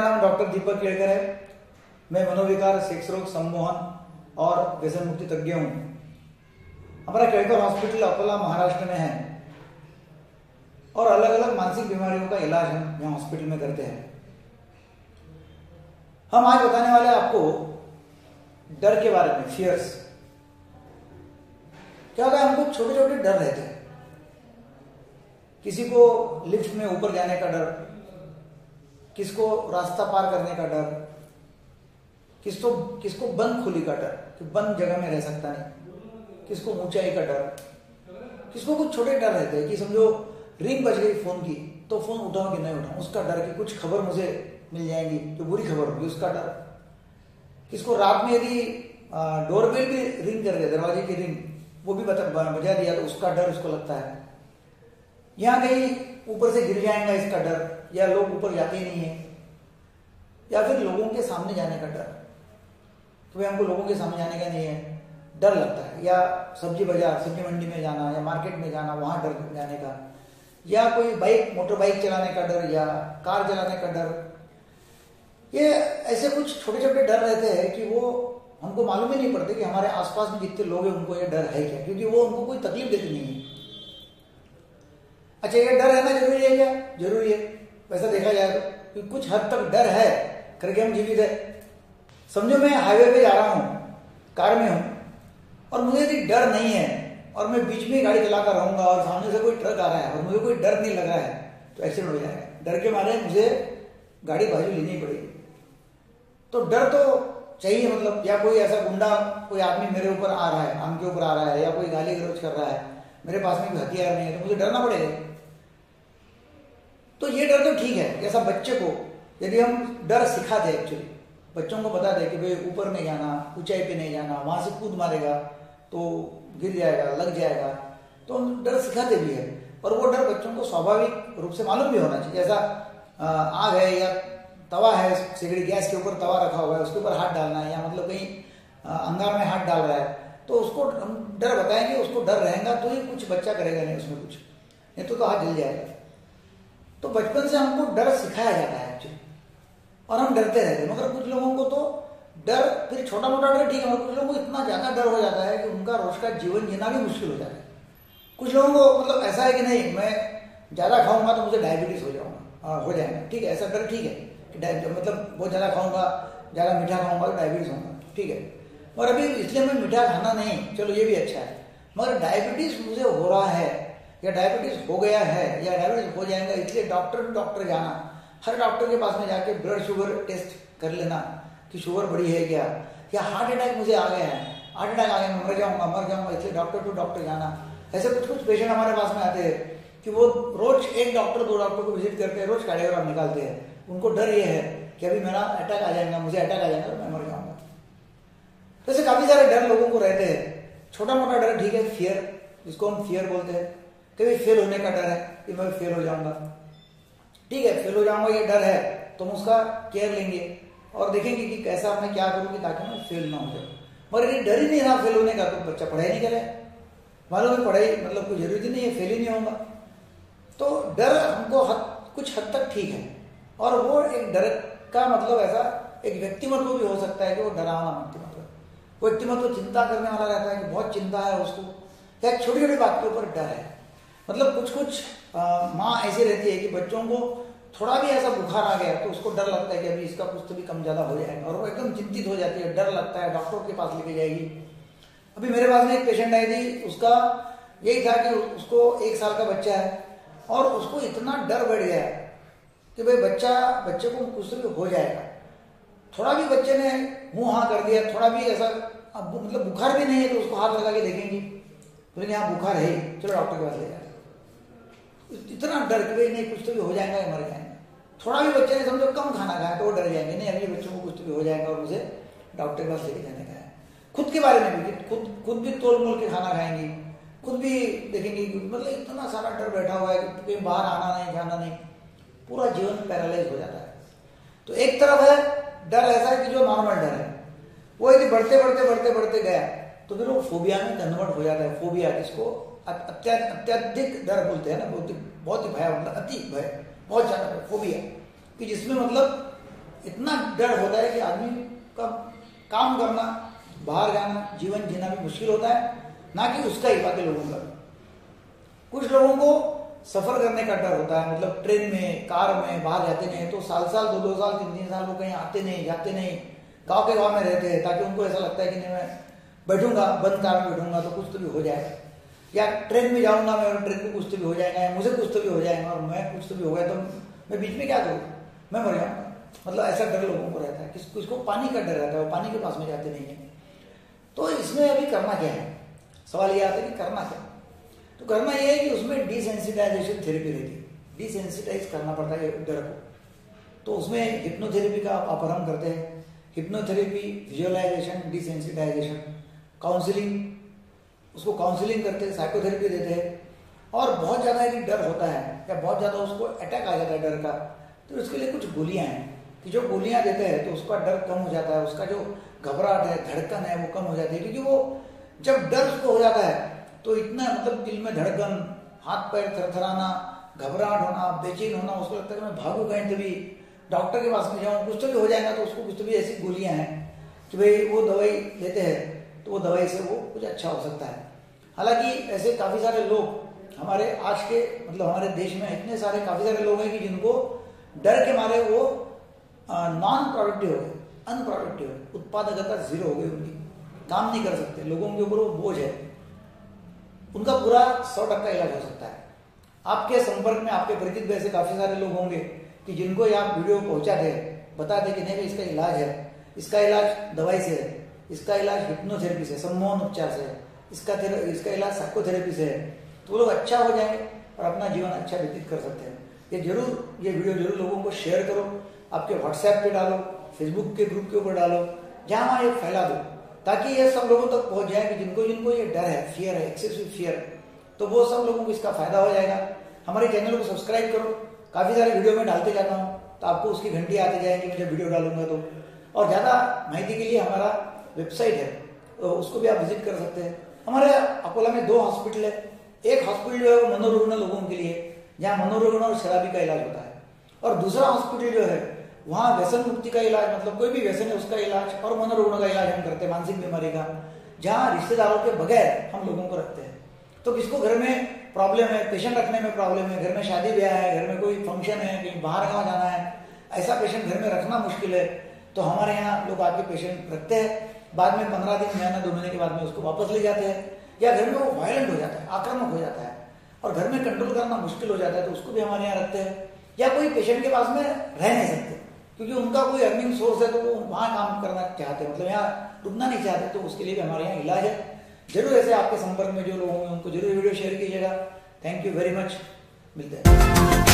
मेरा नाम डॉक्टर दीपक केड़कर है। मैं मनोविकार सेक्स रोग सम्मोहन और व्यसन मुक्ति तज्ञ हूँ। हमारा केड़कर हॉस्पिटल अकोला, महाराष्ट्र में है और अलग अलग मानसिक बीमारियों का इलाज हम यहाँ हॉस्पिटल में करते हैं। हम आज बताने वाले आपको डर के बारे में फियर्स क्या होता है, हमको छोटे छोटे डर रहते हैं। किसी को लिफ्ट में ऊपर जाने का डर किसको रास्ता पार करने का डर? किसको किसको बंद खुली का डर? कि बंद जगह में रह सकता नहीं। किसको ऊंचाई का डर? किसको कुछ छोटे डर रहते हैं कि समझो, रिंग बज गई फ़ोन की तो फ़ोन उठाऊं कि नहीं उठाऊं? उसका डर कि कुछ खबर मुझे मिल जाएगी, जो बुरी खबर होगी, उसका डर। किसको रात में यदि डोरबेल भी रिंग कर दे दरवाजे की रिंग, वो भी बता बजा दिया तो उसका डर उसको लगता है। यहाँ कहीं ऊपर से गिर जाएगा इसका डर, या लोग ऊपर जाते ही नहीं है, या फिर लोगों के सामने जाने का डर। तो भाई हमको लोगों के सामने जाने का नहीं है, डर लगता है। या सब्ज़ी बाज़ार, सब्ज़ी मंडी में जाना, या मार्केट में जाना, वहाँ डर जाने का। या कोई बाइक मोटर बाइक चलाने का डर, या कार चलाने का डर। ये ऐसे कुछ छोटे छोटे डर रहते हैं कि वो हमको मालूम ही नहीं पड़ते कि हमारे आसपास में जितने लोग हैं, उनको ये डर है क्या? क्योंकि वो उनको कोई तकलीफ़ देती नहीं है। अच्छा ये डर रहना ज़रूरी है क्या? ज़रूरी है। वैसा देखा जाए तो। कुछ हद तक डर है, करके हम जीवित है। समझो, मैं हाईवे पे जा रहा हूँ, कार में हूँ, और मुझे यदि डर नहीं है, और मैं बीच में गाड़ी चलाकर रहूँगा, और सामने से कोई ट्रक आ रहा है, और मुझे कोई डर नहीं लग रहा है तो एक्सीडेंट हो जाएगा। डर के मारे मुझे गाड़ी बाजू लेनी पड़ेगी। तो डर तो चाहिए मतलब या कोई ऐसा गुंडा, कोई आदमी मेरे ऊपर आ रहा है, आम के ऊपर आ रहा है, या कोई गाली गलौज कर रहा है, मेरे पास में कोई हथियार नहीं है तो मुझे डरना पड़ेगा। तो ये डर तो ठीक है जैसा बच्चे को यदि हम डर सिखा सिखाते एक्चुअली बच्चों को बता दें कि भाई ऊपर नहीं जाना ऊंचाई पे नहीं जाना वहाँ से कूद मारेगा तो गिर जाएगा लग जाएगा तो हम डर सिखाते भी है। और वो डर बच्चों को स्वाभाविक रूप से मालूम भी होना चाहिए। जैसा आग है या तवा है सिगड़ी गैस के ऊपर तवा रखा हुआ है उसके ऊपर हाथ डालना है या मतलब कहीं अंगार में हाथ डाल रहा है तो उसको हम डर बताएँगे उसको डर रहेगा तो ही कुछ बच्चा करेगा नहीं उसमें कुछ। नहीं तो, तो हाथ जल जाएगा। तो बचपन से हमको डर सिखाया जाता है एक्चुअली और हम डरते रहते हैं। मगर कुछ लोगों को तो डर, फिर छोटा मोटा डर, ठीक है, मगर कुछ लोगों को इतना ज़्यादा डर हो जाता है कि उनका रोज का जीवन जीना भी मुश्किल हो जाता है। कुछ लोगों को मतलब ऐसा है कि नहीं, मैं ज़्यादा खाऊँगा तो मुझे डायबिटीज़ हो जाऊँगा, हो जाएगा। ठीक है, ऐसा डर ठीक है कि मतलब बहुत ज़्यादा खाऊँगा, ज़्यादा मीठा खाऊँगा तो डायबिटीज़ होगा, ठीक है। और अभी इसलिए मैं मीठा खाना नहीं, चलो ये भी अच्छा है। मगर डायबिटीज़ मुझे हो रहा है या डायबिटीज़ हो गया है, या डायबिटीज़ हो जाएगा, इसलिए डॉक्टर डॉक्टर जाना। हर डॉक्टर के पास में जाके ब्लड शुगर टेस्ट कर लेना कि शुगर बड़ी है क्या? या हार्ट अटैक मुझे आ गया है। हार्ट अटैक आ गया, मैं मर जाऊँगा मर जाऊँगा, इसलिए डॉक्टर टू डॉक्टर जाना। ऐसे कुछ कुछ पेशेंट हमारे पास में आते हैं कि वो रोज एक डॉक्टर दो डॉक्टर को विज़िट करते हैं, रोज कार्डियोग्राम निकालते हैं। उनको डर ये है कि अभी मेरा अटैक आ जाएगा, मुझे अटैक आ जाएगा तो मैं मर जाऊँगा। तो ऐसे काफ़ी सारे डर लोगों को रहते हैं। छोटा मोटा डर ठीक है फियर जिसको हम फियर बोलते हैं। कभी फेल होने का डर है। कि मैं फेल हो जाऊँगा। ठीक है फेल हो जाऊँगा ये डर है। तो हम उसका केयर लेंगे और देखेंगे कि कैसा मैं क्या करूँगी ताकि मैं फेल ना हो जाऊँ। मगर यदि डर ही नहीं रहा फेल होने का तो बच्चा पढ़ाई नहीं करे। मालूम है पढ़ाई मतलब कोई ज़रूरी नहीं है फेल ही नहीं होगा। तो डर हमको हद, कुछ हद तक ठीक है। और वो एक डर का मतलब ऐसा एक व्यक्तिमत्व भी हो सकता है कि वो डरावना व्यक्तिमत्व व्यक्तिमत्व चिंता करने वाला रहता है कि बहुत चिंता है उसको। या छोटी छोटी बात के ऊपर डर है। मतलब कुछ कुछ माँ ऐसी रहती है कि बच्चों को थोड़ा भी ऐसा बुखार आ गया तो उसको डर लगता है कि अभी इसका कुछ तो भी कम ज़्यादा हो जाएगा। और वो एकदम चिंतित हो जाती है, डर लगता है, डॉक्टर के पास लेके जाएगी। अभी मेरे पास में एक पेशेंट आई थी, उसका यही था कि उसको एक साल का बच्चा है और उसको इतना डर बढ़ गया कि भाई बच्चा, बच्चे को कुछ तो भी हो जाएगा। थोड़ा भी बच्चे ने मुँह हाँ कर दिया, थोड़ा भी ऐसा, अब मतलब बुखार भी नहीं है तो उसको हाथ लगा के देखेंगे। बोलेंगे हाँ बुखार है, चलो डॉक्टर के पास ले जाए इतना डर कि नहीं, कुछ तो भी हो जाएगा मर जाएँगे। थोड़ा भी बच्चे ने समझो, कम खाना खाया तो वो डर जाएँगे। नहीं, अभी बच्चों को कुछ तो भी हो जाएगा और मुझे डॉक्टर के पास लेके जाने का है। खुद के बारे में भी खुद खुद भी तोल मोल के खाना खाएँगी, खुद भी देखेंगे मतलब इतना सारा डर बैठा हुआ है कि कहीं बाहर आना नहीं, जाना नहीं, पूरा जीवन पैरालाइज हो जाता है। तो एक तरफ़ है, डर ऐसा है कि जो नॉर्मल डर है, वो यदि बढ़ते बढ़ते बढ़ते बढ़ते गया तो फिर वो फोबिया में कन्वर्ट हो जाता है। फोबिया जिसको अत्याधिक डर बोलते हैं ना, बहुत बहुत ही भय मतलब अति भय, बहुत ज़्यादा फोबिया कि जिसमें मतलब इतना डर होता है कि आदमी का काम करना, बाहर जाना, जीवन जीना भी मुश्किल होता है, ना कि उसका ही बाकी लोगों का। कुछ लोगों को सफ़र करने का डर होता है मतलब ट्रेन में, कार में, बाहर जाते नहीं तो साल साल, दो दो साल, तीन तीन साल वो कहीं आते नहीं, जाते नहीं, गाँव के गाँव में रहते हैं, ताकि उनको ऐसा लगता है कि नहीं, मैं बैठूँगा, बंद कार में बैठूँगा तो कुछ तो भी हो जाएगा या ट्रेन में जाऊँगा मैं, ट्रेन में कुछ तो भी हो जाएगा, या मुझे कुछ तो भी हो जाएगा और मैं कुछ तो भी हो गया तो मैं बीच में क्या करूँ? मैं मर जाऊँगा। मतलब ऐसा डर लोगों को रहता है। किस, किसको पानी का डर रहता है, वो पानी के पास में जाते नहीं है। तो इसमें अभी करना क्या है? सवाल ये आता है कि करना क्या तो करना ये है कि उसमें डिसेंसिटाइजेशन थेरेपी रहती है। डिसेंसिटाइज करना पड़ता है डर को। तो उसमें हिप्नोथेरेपी का अपहरण करते हैं। हिप्नोथेरेपी विजुअलाइजेशन डिसेंसिटाइजेशन काउंसलिंग उसको काउंसलिंग करते हैं साइकोथेरेपी देते। हैं और बहुत ज़्यादा यदि डर होता है, या बहुत ज़्यादा उसको अटैक आ जाता है डर का तो उसके लिए कुछ गोलियाँ हैं। कि जो गोलियाँ देते हैं तो उसका डर कम हो जाता है, उसका जो घबराहट है, धड़कन है, वो कम हो जाती है। क्योंकि वो जब डर उसको हो जाता है तो इतना मतलब दिल में धड़कन, हाथ पैर थरथराना, घबराहट होना, बेचैन होना, उसको लगता है कि मैं भागू कहीं तभी। डॉक्टर के पास में जाऊँ, कुछ तो भी हो जाएगा तो उसको कुछ तो भी ऐसी गोलियाँ हैं। कि भाई वो दवाई लेते हैं तो वो दवाई से वो कुछ अच्छा हो सकता है। हालाँकि ऐसे काफ़ी सारे लोग हमारे आज के मतलब हमारे देश में इतने सारे काफ़ी सारे लोग हैं कि जिनको डर के मारे वो नॉन प्रोडक्टिव हो गए अनप्रोडक्टिव उत्पादकता ज़ीरो हो गई उनकी। काम नहीं कर सकते, लोगों के ऊपर वो बोझ है। उनका पूरा सौ टक्का इलाज हो सकता है। आपके संपर्क में, आपके परिचित वैसे काफ़ी सारे लोग होंगे कि जिनको आप वीडियो पहुँचा दे, बता दे कि नहीं इसका इलाज है, इसका इलाज दवाई से है। इसका इलाज हिप्नोथेरेपी से सम्मोहन उपचार से, इसका इसका इलाज साइकोथेरेपी से है तो लोग अच्छा हो जाएँगे और अपना जीवन अच्छा व्यतीत कर सकते हैं। ये ज़रूर, ये वीडियो ज़रूर लोगों को शेयर करो, आपके व्हाट्सएप पे डालो फेसबुक के ग्रुप के ऊपर डालो, जहाँ वहाँ ये फैला दो, ताकि ये सब लोगों तक पहुँच जाए कि जिनको जिनको ये डर है फियर है एक्सेसिव फियर तो वो सब लोगों को इसका फ़ायदा हो जाएगा। हमारे चैनल को सब्सक्राइब करो, काफ़ी सारे वीडियो में डालते जाता हूँ तो आपको उसकी घंटी आती जाएगी मुझे वीडियो डालूँगा तो। और ज़्यादा माहिती के लिए हमारा वेबसाइट है तो उसको भी आप विज़िट कर सकते हैं। हमारे अकोला में दो हॉस्पिटल है। एक हॉस्पिटल जो है वो मनोरुग्ण लोगों के लिए, जहाँ मनोरुग्ण और शराबी का इलाज होता है। और दूसरा हॉस्पिटल जो है, वहाँ व्यसन मुक्ति का इलाज मतलब कोई भी व्यसन है, उसका इलाज और मनोरोग का इलाज हम करते हैं, मानसिक बीमारी का, जहाँ रिश्तेदारों के बगैर हम लोगों को रखते हैं। तो किसको घर में प्रॉब्लम है पेशेंट रखने में प्रॉब्लम है, घर में शादी ब्याह है, घर में कोई फ़ंक्शन है, कहीं बाहर गाँव जाना है, ऐसा पेशेंट घर में रखना मुश्किल है तो हमारे यहाँ लोग आके पेशेंट रखते हैं। बाद में पंद्रह दिन महीना दो महीने के बाद में उसको वापस ले जाते हैं। या घर में वो वायलेंट हो जाता है, आक्रामक हो जाता है। और घर में कंट्रोल करना मुश्किल हो जाता है तो उसको भी हमारे यहाँ रखते हैं। या कोई पेशेंट के पास में रह नहीं सकते, क्योंकि उनका कोई अर्निंग सोर्स है तो वो वहाँ काम करना चाहते हैं। मतलब यहाँ रुकना नहीं चाहते तो उसके लिए भी हमारे यहाँ इलाज है। ज़रूर ऐसे आपके संपर्क में जो लोग होंगे, उनको ज़रूर वीडियो शेयर कीजिएगा। थैंक यू वेरी मच मिलते हैं।